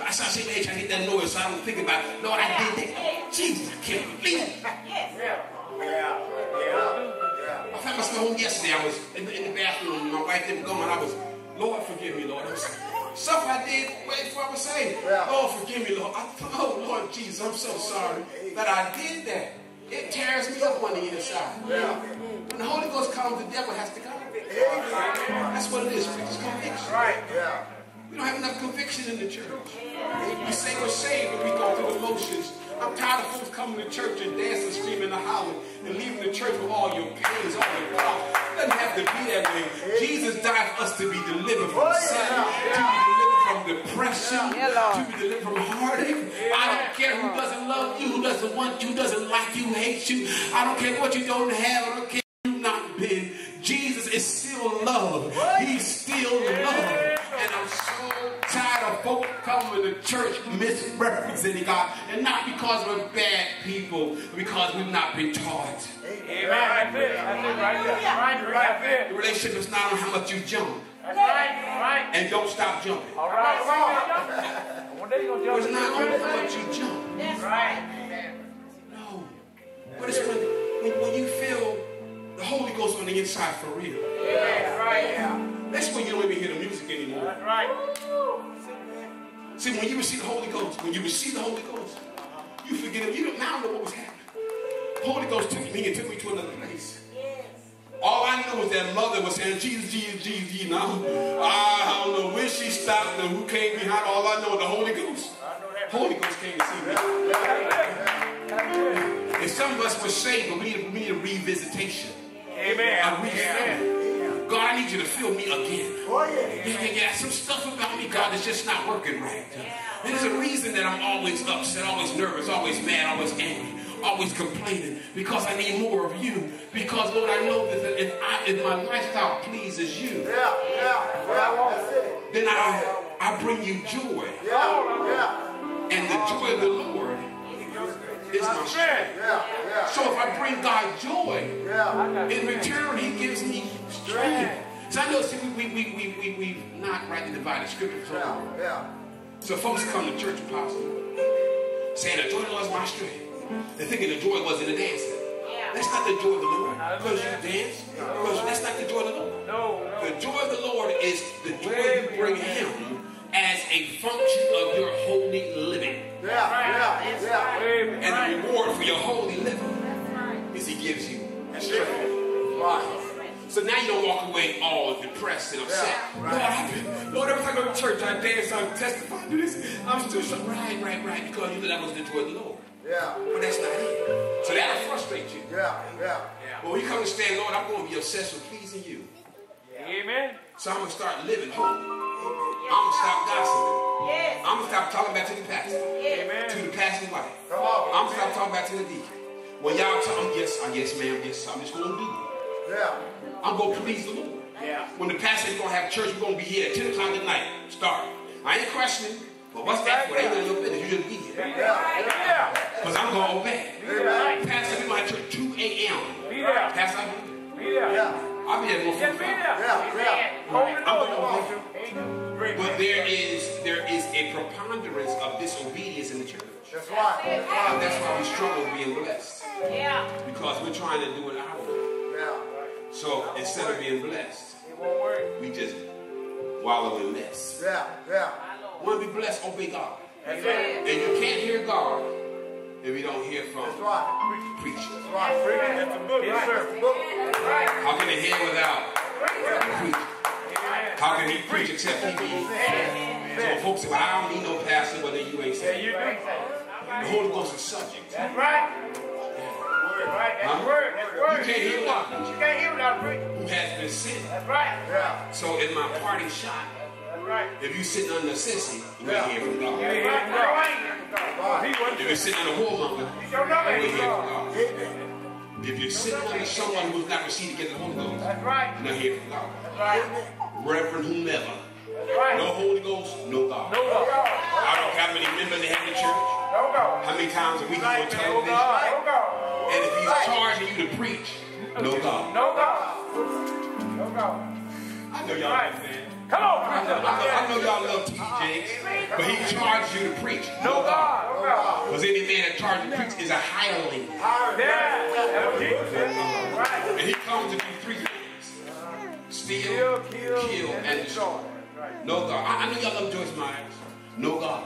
S1: I start shaking their head trying to get that noise, so I don't think about, Lord, I did that. Jesus, I can't believe it.
S2: Yeah. Yeah. Yeah.
S1: I found myself home yesterday. I was in the, in the bathroom. My wife didn't go, and I was, Lord, forgive me, Lord. I was, stuff I did way before I was saved.
S3: Yeah.
S1: Oh, forgive me, Lord. I, oh, Lord Jesus, I'm so sorry that I did that. It tears me up on the inside. When the Holy Ghost comes, the devil has to come. That's what it is, it's conviction.
S2: Right. Yeah.
S1: We don't have enough conviction in the church. We say we're saved, but we go through the motions. I'm tired of folks coming to church and dancing, screaming, and hollering, and leaving the church with all your pains, all your problems. It doesn't have to be that way. Jesus died for us to be delivered from sin, to be delivered from depression, to be delivered from heartache. I don't care who doesn't love you, who doesn't want you, who doesn't like you, hates you. I don't care what you don't have. I don't care of folk coming to church misrepresenting God. And not because we're bad people, but because we've not been taught.
S2: Amen. That's it. That's it right there. Right, right there.
S1: The relationship is not on how much you jump.
S2: That's right. Right.
S1: And don't stop jumping.
S2: All right. Come on. One day you're going to
S1: It's not
S2: in
S1: on how much you jump.
S2: That's right.
S1: No. But it's when, when, when you feel the Holy Ghost on the inside for real.
S2: Yeah. Right. Yeah.
S1: That's when you don't even hear the music anymore.
S2: That's right.
S1: See, when you receive the Holy Ghost, when you receive the Holy Ghost, you forget it. You don't now know what was happening. The Holy Ghost took me and took me to another place. All I knew was that mother was saying, Jesus, Jesus, Jesus, Jesus. Now, I don't know when she stopped and who came behind. All I know is the Holy Ghost. Holy Ghost came to see me. And some of us were saved, but we need, we need a revisitation.
S2: Amen.
S1: A. God, I need you to fill me again. Yeah, yeah, yeah. Some stuff about me, God, is just not working right. There's a reason that I'm always upset, always nervous, always mad, always angry, always complaining because I need more of you. Because, Lord, I know that if, I, if my lifestyle pleases you,
S4: Yeah, yeah, yeah,
S1: then I, I bring you joy.
S4: Yeah, yeah,
S1: And the joy of the Lord is my strength.
S4: yeah, yeah,
S1: So if I bring God joy,
S4: yeah.
S1: in return, he gives me strength. So I know, see, we, we, we, we, we, we've not rightly divided scripture. So,
S4: Yeah, yeah.
S1: so folks come to church, apostle, saying the joy of the Lord is my strength. They're thinking the joy was in the dancing. That's not the joy of the Lord. Because you dance. Because that's not the joy of the Lord.
S2: No. No.
S1: The joy of the Lord is the joy you bring him as a function of your holy living.
S4: Yeah, yeah, yeah.
S2: Amen.
S1: And the reward for your holy living is he gives you strength.
S4: Right.
S1: So now you don't walk away all depressed and upset.
S4: Yeah, right.
S1: Lord, I've been, Lord, every time I go to church, I dance, I testify to this. I'm still so right, right, right, because you know that was the joy of the Lord.
S4: Yeah,
S1: But that's not it. So that'll frustrate you.
S4: yeah, yeah.
S1: But when you come to stand, Lord, I'm going to be obsessed with pleasing you.
S2: Amen.
S1: So I'm going to start living holy. I'm going to stop gossiping. I'm going to stop talking back to the pastor,
S2: Amen.
S1: to the pastor's wife.
S4: Come on.
S1: I'm going to stop talking back to the deacon. When y'all tell them, yes, yes, ma'am, yes, I'm just going to do it.
S4: Yeah,
S1: I'm going to please the Lord.
S2: Yeah.
S1: When the pastor is going to have church, we're going to be here at 10 o'clock at night. Start. I ain't questioning, but what's that for? Ain't none of your business. You just be here.
S4: yeah,
S2: Yeah.
S1: Because I'm going to obey.
S2: Amen.
S1: Pastor, we going to have church 2 a.m.
S2: Be there.
S1: Pastor, I'll be
S2: Be there.
S4: yeah.
S1: I'll be there
S2: Just
S1: before
S2: be
S1: five.
S2: there.
S4: Yeah, yeah.
S2: Hold it
S1: I'm going to obey. But there is there is a preponderance of disobedience in the church.
S4: That's why. That's
S1: that's why we struggle with being blessed.
S3: Yeah.
S1: Because we're trying to do it our way.
S4: Yeah,
S1: So instead of being blessed,
S2: It won't work.
S1: we just wallow in mess.
S4: yeah, yeah.
S1: Want to be blessed, obey God.
S2: That's it.
S1: And you can't hear God if you don't hear from
S4: That's right.
S1: preachers.
S4: That's right.
S2: That's a book. Yes, sir.
S4: Book.
S1: How can they hear without preaching?
S2: Amen.
S1: How can he preach except he be? So folks say, well, I don't need no pastor, but then you ain't
S2: Yeah,
S1: saying.
S2: you do.
S1: The Holy Ghost is subject.
S2: That's right. Word, right. That's
S1: Huh?
S2: word. That's
S1: You can't hear without
S2: You can't hear without preaching.
S1: Who has been sent.
S2: That's right.
S4: Yeah,
S1: So in my party shot,
S2: That's right.
S1: if you sitting under a sissy, you ain't hear from God.
S2: That's right. That's right. He.
S1: If you're sitting under a whoremonger,
S2: He showed up.
S1: you ain't hear from
S2: That's
S1: God. If you're sitting under someone who's not received to get the Holy Ghost,
S2: right.
S1: you're not hearing from God.
S2: That's right.
S1: Reverend whomever.
S2: That's right.
S1: No Holy Ghost, no God.
S2: No God.
S1: I don't care how many members they have in church,
S2: No God.
S1: how many times a week you
S2: Right.
S1: go
S2: No
S1: television.
S2: God. No God.
S1: And if he's charging you to preach, no God.
S2: No God. No God.
S1: I know y'all
S2: Right.
S1: understand.
S2: Come on,
S1: I know. I know y'all love T.D. Jakes, ah, but he charged you to preach.
S2: No God. No God.
S1: Because any man that charged to preach is a hireling.
S2: Yeah. That's what Jesus said. Right.
S1: And he comes to do three things. Steal,
S2: Kill, kill,
S1: kill, and destroy.
S2: Right.
S1: No God. I, I know y'all love Joyce Meyers. No God.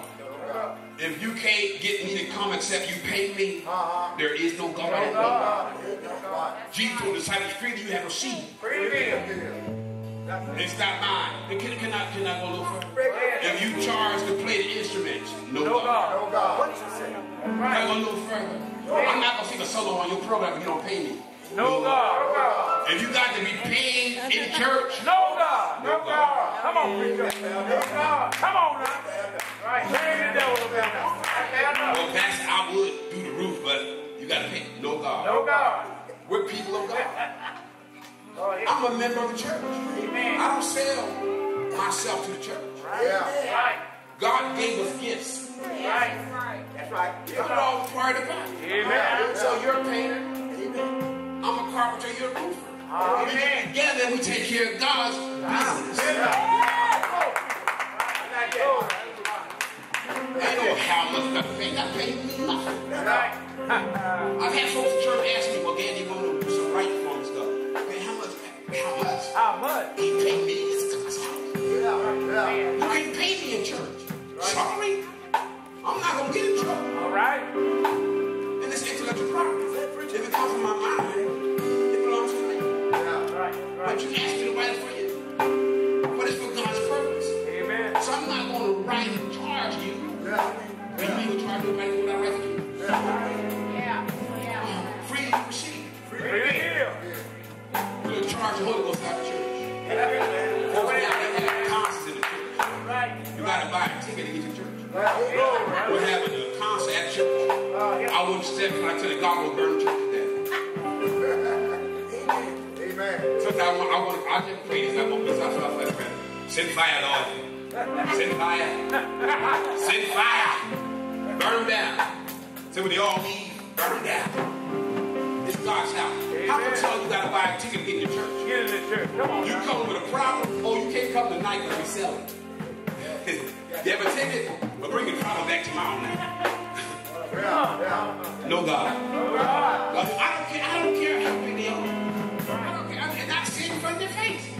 S1: If you can't get me to come except you pay me,
S4: uh-huh.
S1: there is no God.
S2: No God.
S4: That's right.
S1: Jesus told the disciples, freely you have received.
S2: Free to give.
S1: It's not mine. And Can, can, I, can I go a little further? If you charge to play the instruments, no,
S2: No
S1: God.
S2: God.
S4: Oh God.
S1: Can I go a little further? I'm not going to sing a solo on your program if you don't pay me.
S2: No God.
S1: If you got to be paid in church,
S2: No God.
S1: no God.
S2: Come on, preacher. No God. Come on now. Right. Shame the devil a bit now.
S1: Well, Pastor, I would do the roof, but you got to pay. No God.
S2: No God.
S1: We're people of God. <laughs>
S2: Oh.
S1: I'm a member of the church.
S2: Amen.
S1: I don't sell myself to the church.
S4: Yeah.
S2: Right.
S1: God gave us gifts.
S2: Right.
S4: That's right.
S1: We're all part of God.
S2: Amen.
S1: So you're a painter. I'm a carpenter. You're a roofer. We
S2: Amen.
S1: get together we take care of God's business. Ain't no how much got paid. Got paid me nothing. <laughs> I've had folks in church ask me, well, Gandy, you want to do some right form stuff. Man, how much? How much?
S2: How much?
S1: He paid me. It's God's house.
S4: Yeah. Yeah.
S1: You can't pay me in church. Sorry. I'm not going to get in trouble.
S2: All right.
S1: And it's intellectual property. If it comes from my mind,
S4: Yeah.
S2: Right.
S1: But you asked me to write it for you. But it's for God's purpose.
S2: Amen.
S1: So I'm not going to write and charge you.
S4: Yeah.
S1: When you even charge nobody for what I write for you.
S3: Yeah. Yeah.
S1: Uh, free to receive.
S2: Free give.
S1: We're going to charge the Holy Ghost out of church. Folks now they have concerts in the church.
S2: Right.
S1: You got to buy a ticket to get to church.
S2: Glory.
S1: We're having a concert at church.
S2: Oh, yeah.
S1: I wouldn't step when I tell you God will burn church to this. I feel like prayer. Send fire, Lord. Send fire. Send fire. Burn them down. So when they all leave, burn them down. It's God's house. How come tell you gotta buy a ticket to get in the church?
S2: Get in the church. Come on.
S1: You come with a problem, or you can't come tonight because we sell it. <laughs> you have a ticket, but bring the problem back tomorrow night.
S4: Yeah. Yeah.
S1: No God. I don't care. I don't care how big they are.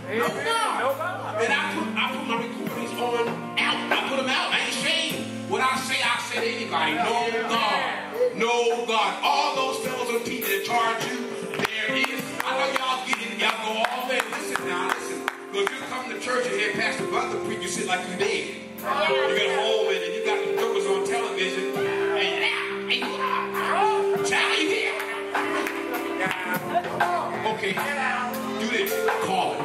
S1: No God. And I put I put my recordings on out. I put them out. I ain't ashamed. What I say, I say to anybody. No God. No God. All those fellows and people that charge you, there is. I know y'all get it. Y'all go all way. Listen now, listen. Because you come to church and hear Pastor Butler preach, you sit like you dead. You get home and you got the numbers on television. And child, you here? Okay, do this. Call it.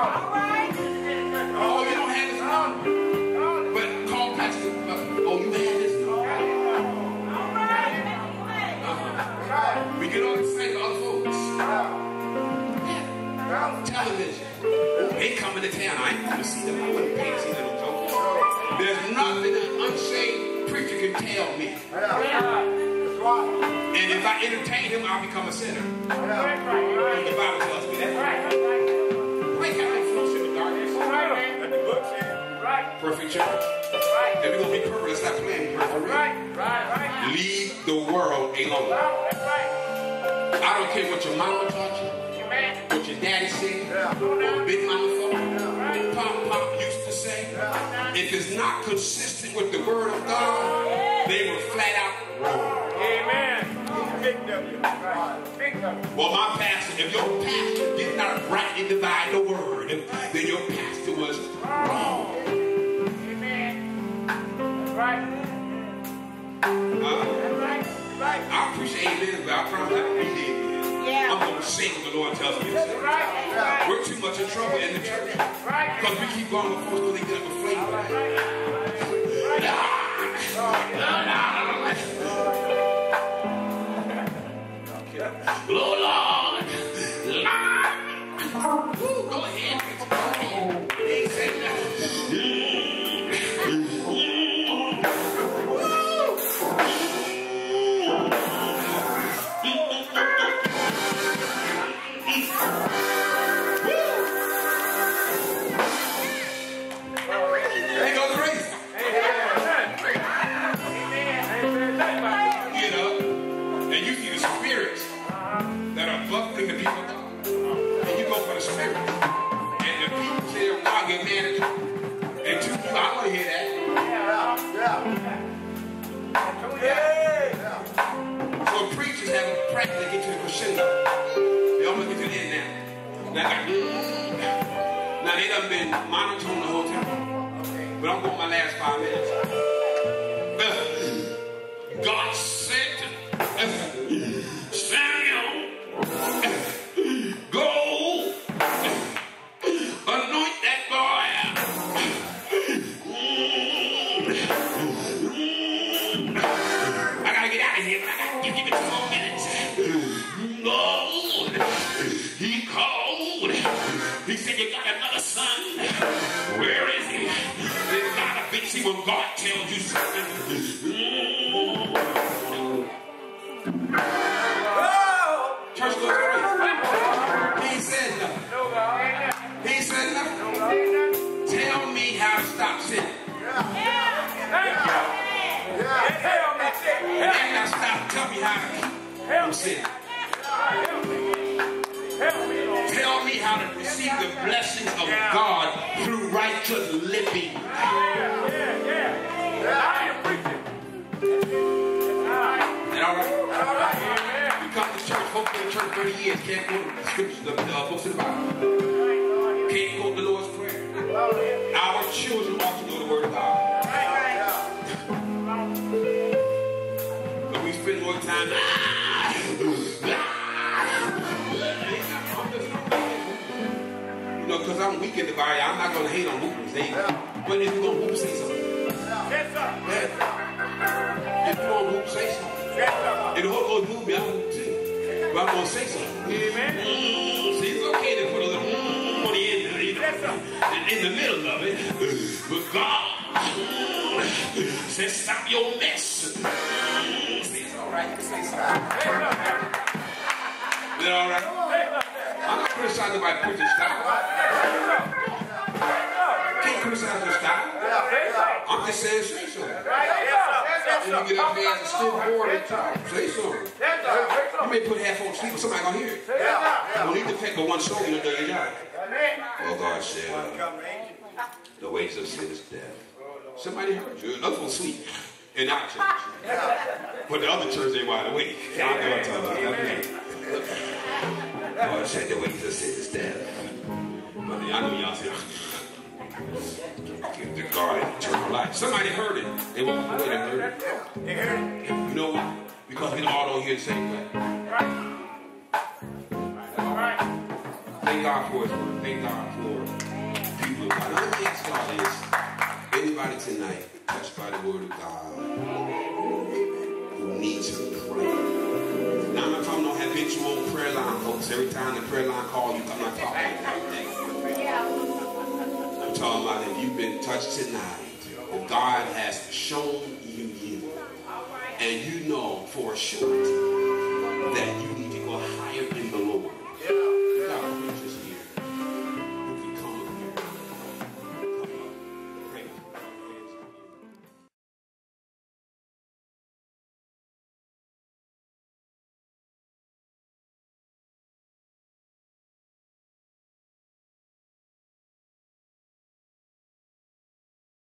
S1: Oh, you don't have his number. But call. Oh, you have his number. Uh-huh. We get on the same with other folks. Yeah. Television. They coming to town. I ain't going to see them. I wouldn't pay to see them. There's nothing an unsaved preacher can tell me.
S4: That's right.
S1: And if I entertain him, I'll become a sinner.
S2: Right, right,
S1: The. Bible tells me that. Perfect church.
S2: Right.
S1: If we're going to be perfect, let's stop playing perfect.
S2: Right. Right. Right.
S1: Leave the world alone.
S2: Well, that's right.
S1: I don't care what your mama taught you,
S2: Amen.
S1: what your daddy said,
S4: Yeah.
S1: what Big Mama thought, what Pop Pop used to say. If it's not consistent with the word of God, they were flat out wrong.
S2: Amen. Big W. Big W.
S1: Well, my pastor, if your pastor did not rightly divide the word, then your pastor was wrong.
S2: Amen. That's right.
S1: Huh?
S2: That's right. Right.
S1: I appreciate amen, but I promise I don't need amen.
S3: Yeah.
S1: I'm going to say what the Lord tells me to
S2: That's right. That's right.
S1: We're too much in trouble in the church
S2: Right.
S1: because we keep going with folks because they get up with flavor. Lord. Lord. Go ahead. Go ahead. To hear that.
S4: Yeah.
S1: So preachers have a practice to get to the crescendo. They almost get to the end now. Now, I got, now they done been monitoring the whole time. But I'm going my last five minutes. God tells you something. He said. He. Tell me how to stop sinning. And now stop. Tell me how to. Tell me how to receive the blessings of God through righteous living. 30 years, can't quote the scriptures, the books of the Bible. Can't quote the Lord's Prayer. Our children ought to know the Word of God. But we spend more time. You know, because I'm weak in the body, I'm not going to hate on. They, but if you're going to say something. If you're going to whoop, say something. And the Holy Ghost move me, I'm going to too. But I'm going to say something. Mm, see, it's okay to put a little mm on the end, you know, in, in the middle of it. But God mm, says, stop your mess. Mm, see, it's all right. You can say something. Is it all right? I'm not criticizing nobody preaching style. Can't criticize your style. I'm just saying, say something. And you get up there and still bored and talk. Say something. You may put half on sleep, but somebody gonna hear it. You don't need to pick but one song, you'll do your job. Oh, God said, uh, the wages of sin is death. Somebody heard you. Another one sleep in our church. But the other church, they wide awake. I know what I'm talking about. God said the wages of sin is death. But I know y'all say, give the God eternal life. Somebody heard it. They walked away and heard it. You know why? Because we all don't hear the same way. Thank God for His word. Thank God for people of God. Let me ask y'all this. Anybody tonight touched by the word of God who needs to pray? Now I'm not talking no habitual prayer line folks. Every time the prayer line call, you come not talking about that. I'm talking about if you've been touched tonight, if God has shown you you, and you know for sure that you need to go higher in the Lord.